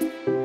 you